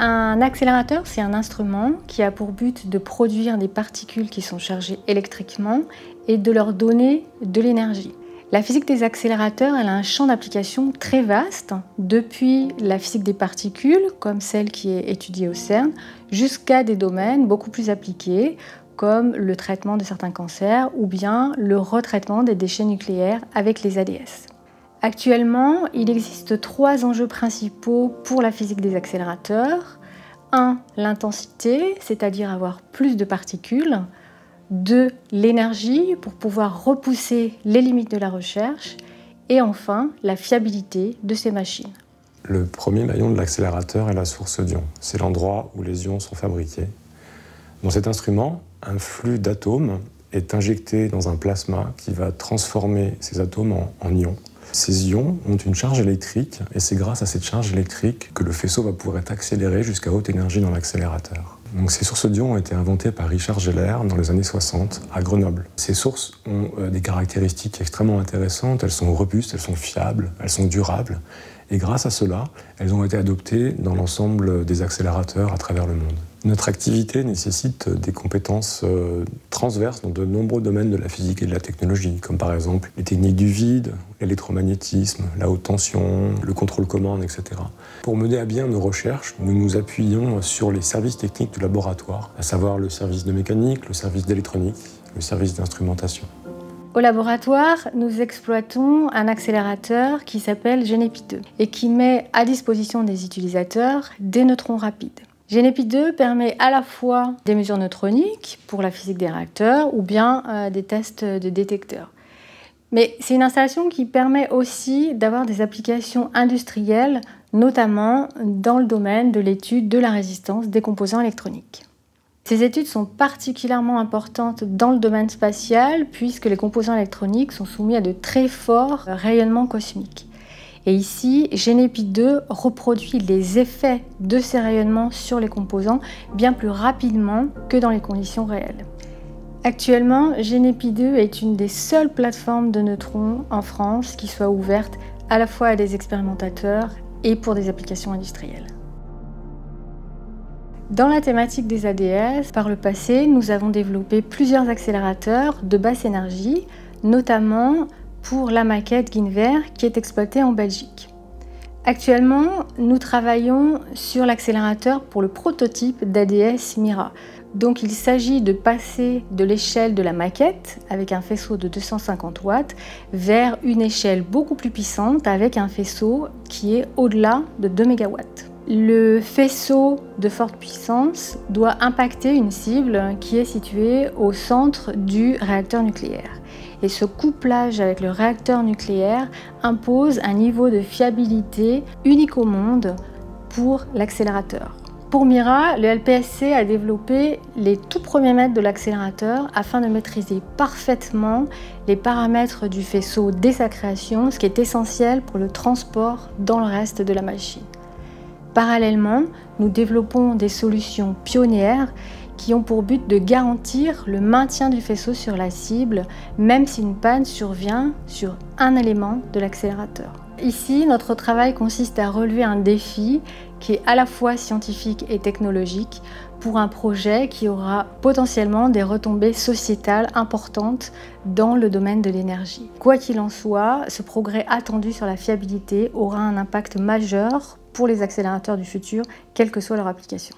Un accélérateur, c'est un instrument qui a pour but de produire des particules qui sont chargées électriquement et de leur donner de l'énergie. La physique des accélérateurs elle a un champ d'application très vaste, depuis la physique des particules, comme celle qui est étudiée au CERN, jusqu'à des domaines beaucoup plus appliqués, comme le traitement de certains cancers ou bien le retraitement des déchets nucléaires avec les ADS. Actuellement, il existe trois enjeux principaux pour la physique des accélérateurs. Un, l'intensité, c'est-à-dire avoir plus de particules. 2. L'énergie pour pouvoir repousser les limites de la recherche. Et enfin, la fiabilité de ces machines. Le premier maillon de l'accélérateur est la source d'ions. C'est l'endroit où les ions sont fabriqués. Dans cet instrument, un flux d'atomes est injecté dans un plasma qui va transformer ces atomes en, ions. Ces ions ont une charge électrique et c'est grâce à cette charge électrique que le faisceau va pouvoir être accéléré jusqu'à haute énergie dans l'accélérateur. Ces sources d'ions ont été inventées par Richard Geller dans les années 60 à Grenoble. Ces sources ont euh, des caractéristiques extrêmement intéressantes, elles sont robustes, elles sont fiables, elles sont durables, et grâce à cela, elles ont été adoptées dans l'ensemble des accélérateurs à travers le monde. Notre activité nécessite des compétences euh, transverses dans de nombreux domaines de la physique et de la technologie, comme par exemple les techniques du vide, l'électromagnétisme, la haute tension, le contrôle commande, etc. Pour mener à bien nos recherches, nous nous appuyons sur les services techniques du laboratoire, à savoir le service de mécanique, le service d'électronique, le service d'instrumentation. Au laboratoire, nous exploitons un accélérateur qui s'appelle Genepi 2 et qui met à disposition des utilisateurs des neutrons rapides. Genepi 2 permet à la fois des mesures neutroniques pour la physique des réacteurs ou bien euh, des tests de détecteurs. Mais c'est une installation qui permet aussi d'avoir des applications industrielles, notamment dans le domaine de l'étude de la résistance des composants électroniques. Ces études sont particulièrement importantes dans le domaine spatial puisque les composants électroniques sont soumis à de très forts rayonnements cosmiques. Et ici, Genepi 2 reproduit les effets de ces rayonnements sur les composants bien plus rapidement que dans les conditions réelles. Actuellement, Genepi 2 est une des seules plateformes de neutrons en France qui soit ouverte à la fois à des expérimentateurs et pour des applications industrielles. Dans la thématique des ADS, par le passé, nous avons développé plusieurs accélérateurs de basse énergie, notamment pour la maquette Guinver qui est exploitée en Belgique. Actuellement, nous travaillons sur l'accélérateur pour le prototype d'ADS Mira. Donc il s'agit de passer de l'échelle de la maquette avec un faisceau de 250 watts vers une échelle beaucoup plus puissante avec un faisceau qui est au-delà de 2 MW. Le faisceau de forte puissance doit impacter une cible qui est située au centre du réacteur nucléaire. Et ce couplage avec le réacteur nucléaire impose un niveau de fiabilité unique au monde pour l'accélérateur. Pour Mira, le LPSC a développé les tout premiers mètres de l'accélérateur afin de maîtriser parfaitement les paramètres du faisceau dès sa création, ce qui est essentiel pour le transport dans le reste de la machine. Parallèlement, nous développons des solutions pionnières qui ont pour but de garantir le maintien du faisceau sur la cible, même si une panne survient sur un élément de l'accélérateur. Ici, notre travail consiste à relever un défi qui est à la fois scientifique et technologique pour un projet qui aura potentiellement des retombées sociétales importantes dans le domaine de l'énergie. Quoi qu'il en soit, ce progrès attendu sur la fiabilité aura un impact majeur pour les accélérateurs du futur, quelle que soit leur application.